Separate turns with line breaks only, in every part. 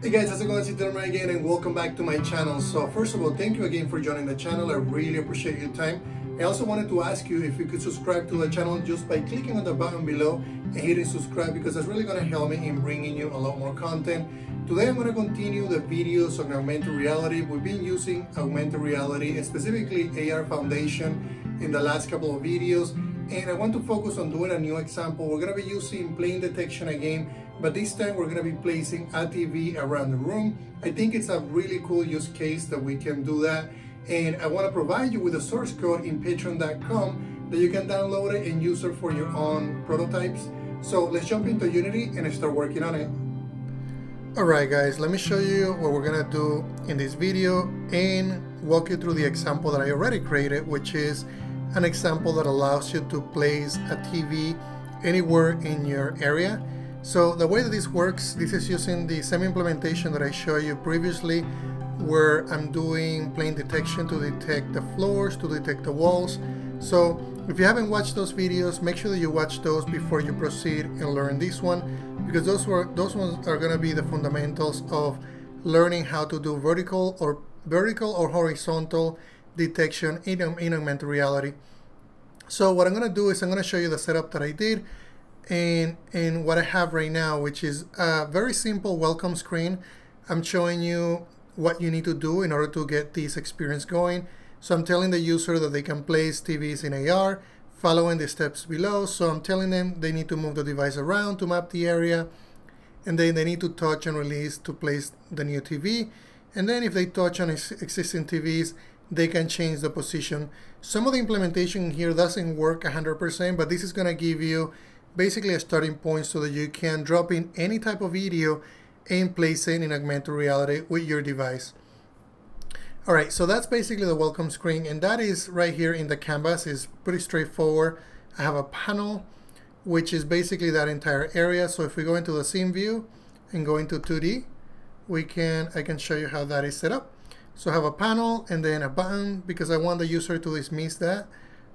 Hey guys, how's it going? It's Dilmer again and welcome back to my channel. So first of all, thank you again for joining the channel. I really appreciate your time. I also wanted to ask you if you could subscribe to the channel just by clicking on the button below and hitting subscribe because that's really going to help me in bringing you a lot more content. Today I'm going to continue the videos on augmented reality. We've been using augmented reality, specifically AR Foundation in the last couple of videos and I want to focus on doing a new example. We're to be using plane detection again but this time we're going to be placing a TV around the room. I think it's a really cool use case that we can do that and I want to provide you with a source code in patreon.com that you can download it and use it for your own prototypes. So let's jump into Unity and start working on it. Alright guys, let me show you what we're gonna do in this video and walk you through the example that I already created, which is an example that allows you to place a TV anywhere in your area so the way that this works, this is using the same implementation that I showed you previously where I'm doing plane detection to detect the floors, to detect the walls. So if you haven't watched those videos, make sure that you watch those before you proceed and learn this one because those were those ones are going to be the fundamentals of learning how to do vertical or vertical or horizontal detection in, in augmented reality. So what I'm going to do is I'm going to show you the setup that I did and, and what I have right now, which is a very simple welcome screen. I'm showing you what you need to do in order to get this experience going. So I'm telling the user that they can place TVs in AR, following the steps below. So I'm telling them they need to move the device around to map the area, and then they need to touch and release to place the new TV. And then if they touch on existing TVs, they can change the position. Some of the implementation here doesn't work 100%, but this is going to give you basically a starting point so that you can drop in any type of video and place it in augmented reality with your device. All right, so that's basically the welcome screen and that is right here in the canvas is pretty straightforward. I have a panel which is basically that entire area. So if we go into the scene view and go into 2D, we can I can show you how that is set up. So I have a panel and then a button because I want the user to dismiss that.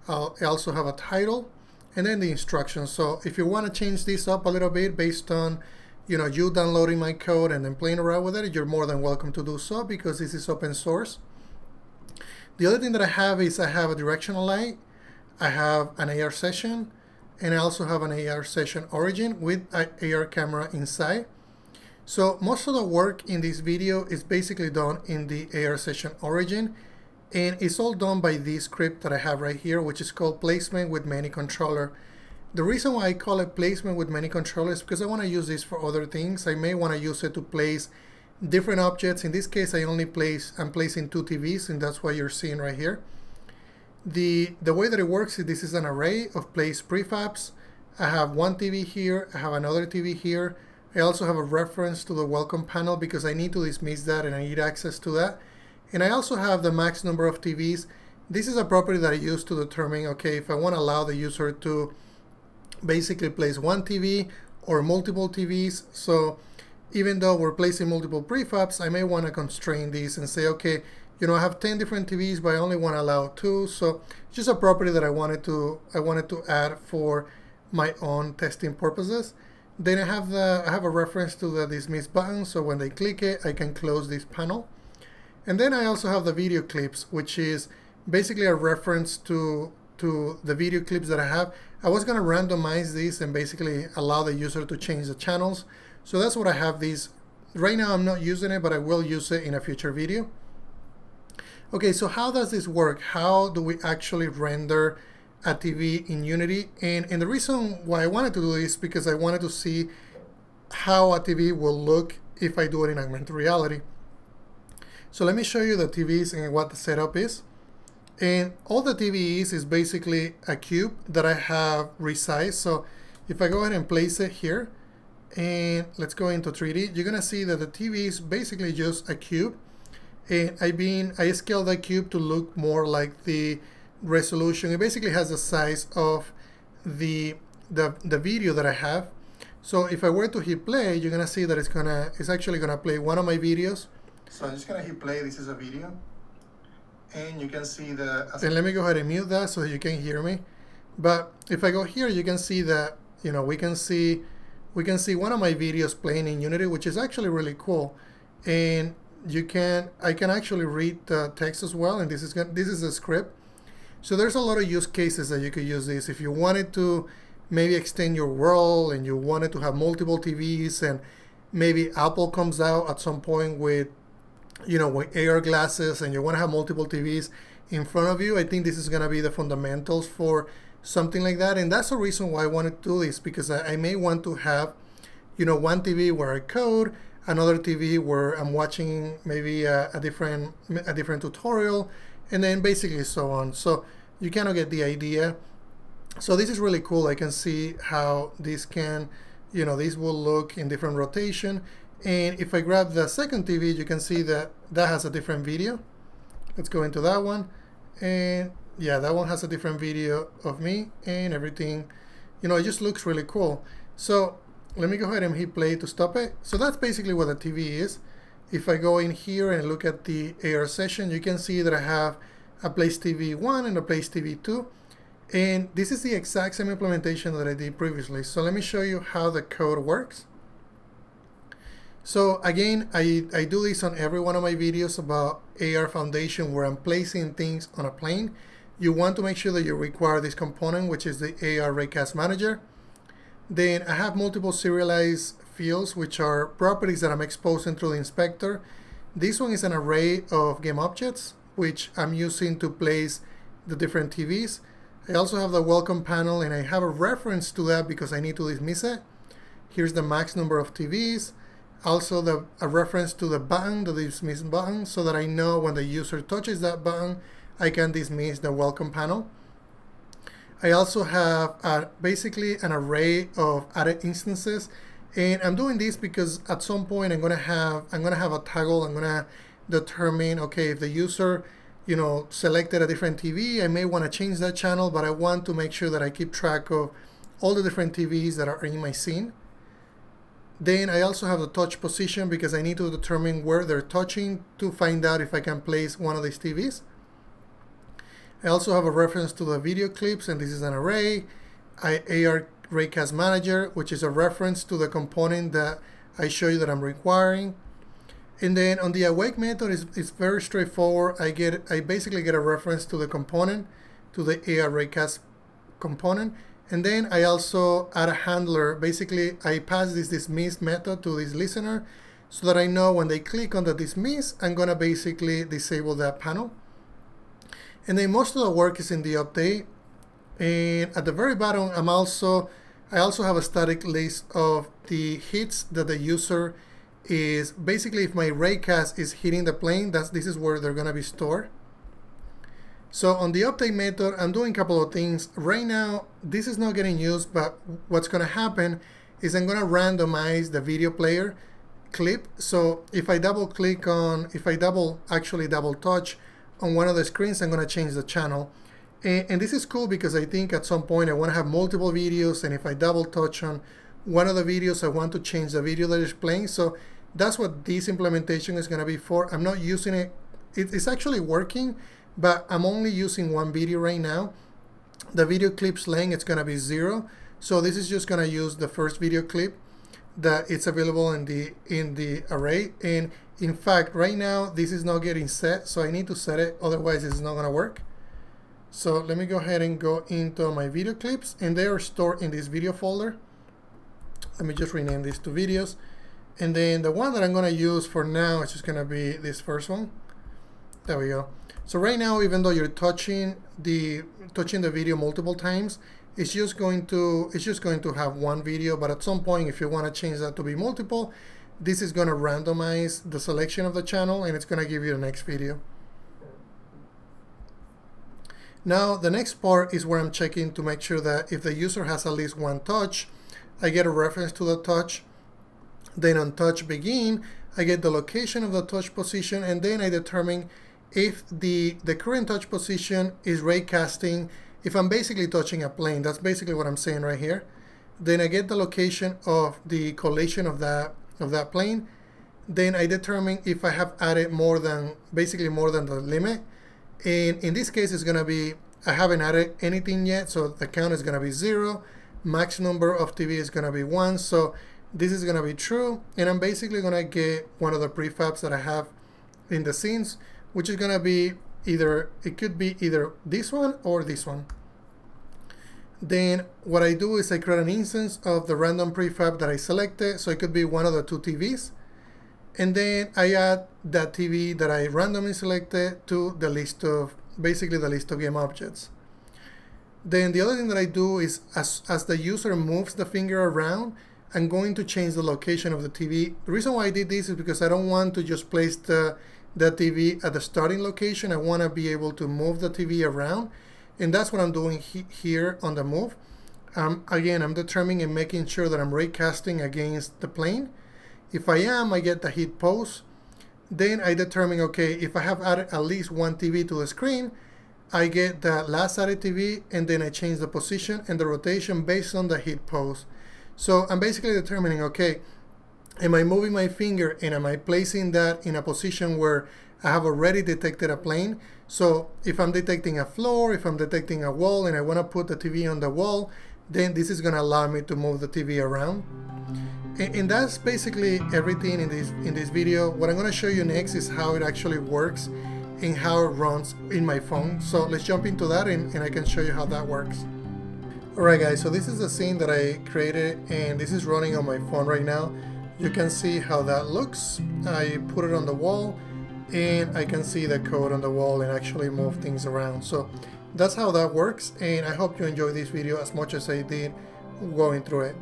I'll, I also have a title and then the instructions. So if you want to change this up a little bit based on you know you downloading my code and then playing around with it, you're more than welcome to do so because this is open source. The other thing that I have is I have a directional light, I have an AR session, and I also have an AR session origin with an AR camera inside. So most of the work in this video is basically done in the AR session origin and it's all done by this script that I have right here, which is called placement with many controller. The reason why I call it placement with many controllers is because I want to use this for other things. I may want to use it to place different objects. In this case, I only place, I'm placing two TVs, and that's what you're seeing right here. The, the way that it works is this is an array of place prefabs. I have one TV here, I have another TV here. I also have a reference to the welcome panel because I need to dismiss that and I need access to that. And I also have the max number of TVs. This is a property that I use to determine, okay, if I want to allow the user to basically place one TV or multiple TVs. So even though we're placing multiple prefabs, I may want to constrain these and say, okay, you know, I have 10 different TVs, but I only want to allow two. So just a property that I wanted to I wanted to add for my own testing purposes. Then I have the I have a reference to the dismiss button, so when they click it, I can close this panel. And then I also have the video clips, which is basically a reference to to the video clips that I have. I was going to randomize these and basically allow the user to change the channels. So that's what I have these. Right now I'm not using it, but I will use it in a future video. Okay, so how does this work? How do we actually render a TV in Unity? And, and the reason why I wanted to do this because I wanted to see how a TV will look if I do it in augmented reality. So let me show you the TVs and what the setup is. And all the TVs is basically a cube that I have resized. So if I go ahead and place it here, and let's go into 3D, you're gonna see that the TV is basically just a cube. And I been I scaled that cube to look more like the resolution. It basically has the size of the the, the video that I have. So if I were to hit play, you're gonna see that it's gonna it's actually gonna play one of my videos
so I'm just gonna hit play, this is a video. And you can see the...
And let me go ahead and mute that so you can hear me. But if I go here, you can see that, you know, we can see we can see one of my videos playing in Unity, which is actually really cool. And you can, I can actually read the text as well. And this is, this is a script. So there's a lot of use cases that you could use this. If you wanted to maybe extend your world and you wanted to have multiple TVs and maybe Apple comes out at some point with, you know, with AR glasses and you want to have multiple TVs in front of you, I think this is going to be the fundamentals for something like that. And that's the reason why I wanted to do this because I, I may want to have, you know, one TV where I code, another TV where I'm watching maybe a, a different a different tutorial, and then basically so on. So you kind of get the idea. So this is really cool. I can see how this can, you know, this will look in different rotation. And if I grab the second TV, you can see that that has a different video. Let's go into that one. And yeah, that one has a different video of me and everything. You know, it just looks really cool. So let me go ahead and hit play to stop it. So that's basically what the TV is. If I go in here and look at the AR session, you can see that I have a Place TV 1 and a Place TV 2. And this is the exact same implementation that I did previously. So let me show you how the code works. So again, I, I do this on every one of my videos about AR Foundation where I'm placing things on a plane. You want to make sure that you require this component, which is the AR Raycast Manager. Then I have multiple serialized fields, which are properties that I'm exposing through the inspector. This one is an array of game objects, which I'm using to place the different TVs. I also have the welcome panel, and I have a reference to that because I need to dismiss it. Here's the max number of TVs also the, a reference to the button, the dismiss button, so that I know when the user touches that button, I can dismiss the welcome panel. I also have a, basically an array of added instances, and I'm doing this because at some point I'm gonna have I'm gonna have a toggle. I'm gonna determine okay if the user you know selected a different TV, I may want to change that channel, but I want to make sure that I keep track of all the different TVs that are in my scene. Then I also have the touch position because I need to determine where they're touching to find out if I can place one of these TVs. I also have a reference to the video clips and this is an array. I AR Raycast Manager, which is a reference to the component that I show you that I'm requiring. And then on the awake method, it's, it's very straightforward. I get I basically get a reference to the component, to the AR Raycast component, and then I also add a handler. Basically, I pass this dismiss method to this listener so that I know when they click on the dismiss, I'm gonna basically disable that panel. And then most of the work is in the update. And at the very bottom, I'm also, I also have a static list of the hits that the user is, basically if my raycast is hitting the plane, that's, this is where they're gonna be stored. So on the update method, I'm doing a couple of things. Right now, this is not getting used, but what's gonna happen is I'm gonna randomize the video player clip. So if I double click on, if I double, actually double touch on one of the screens, I'm gonna change the channel. And, and this is cool because I think at some point I wanna have multiple videos and if I double touch on one of the videos, I want to change the video that is playing. So that's what this implementation is gonna be for. I'm not using it, it it's actually working, but I'm only using one video right now. The video clips length is gonna be zero. So this is just gonna use the first video clip that it's available in the in the array. And in fact, right now this is not getting set, so I need to set it, otherwise it's not gonna work. So let me go ahead and go into my video clips and they are stored in this video folder. Let me just rename these two videos. And then the one that I'm gonna use for now is just gonna be this first one. There we go. So right now, even though you're touching the touching the video multiple times, it's just going to it's just going to have one video. But at some point, if you want to change that to be multiple, this is going to randomize the selection of the channel and it's going to give you the next video. Now the next part is where I'm checking to make sure that if the user has at least one touch, I get a reference to the touch. Then on touch begin, I get the location of the touch position and then I determine if the, the current touch position is raycasting, if I'm basically touching a plane, that's basically what I'm saying right here, then I get the location of the collation of that, of that plane, then I determine if I have added more than, basically more than the limit, and in this case it's gonna be, I haven't added anything yet, so the count is gonna be zero, max number of TV is gonna be one. So this is gonna be true. And I'm basically gonna get one of the prefabs that I have in the scenes, which is gonna be either, it could be either this one or this one. Then what I do is I create an instance of the random prefab that I selected. So it could be one of the two TVs. And then I add that TV that I randomly selected to the list of, basically the list of game objects. Then the other thing that I do is as, as the user moves the finger around, I'm going to change the location of the TV. The reason why I did this is because I don't want to just place the, the TV at the starting location. I want to be able to move the TV around and that's what I'm doing he here on the move. Um, again, I'm determining and making sure that I'm raycasting against the plane. If I am, I get the hit pose. Then I determine, okay, if I have added at least one TV to the screen, I get the last added TV and then I change the position and the rotation based on the hit pose. So I'm basically determining, okay, am I moving my finger and am I placing that in a position where I have already detected a plane. So if I'm detecting a floor, if I'm detecting a wall and I want to put the TV on the wall, then this is going to allow me to move the TV around. And, and, that's basically everything in this in this video. What I'm going to show you next is how it actually works and how it runs in my phone. So let's jump into that and, and I can show you how that works. Alright guys, so this is the scene that I created and this is running on my phone right now. You can see how that looks. I put it on the wall and I can see the code on the wall and actually move things around. So that's how that works and I hope you enjoyed this video as much as I did going through it.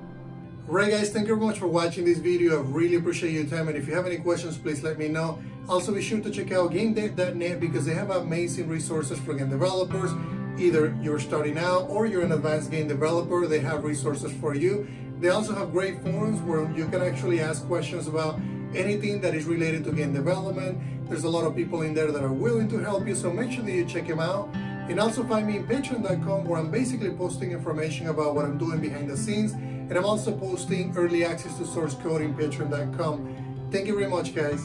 Alright guys, thank you very much for watching this video. I really appreciate your time and if you have any questions, please let me know. Also be sure to check out GameDev.net because they have amazing resources for game developers. Either you're starting out or you're an advanced game developer, they have resources for you. They also have great forums where you can actually ask questions about anything that is related to game development. There's a lot of people in there that are willing to help you, so make sure that you check them out. And also find me in patreon.com where I'm basically posting information about what I'm doing behind the scenes. And I'm also posting early access to source code in patreon.com. Thank you very much, guys.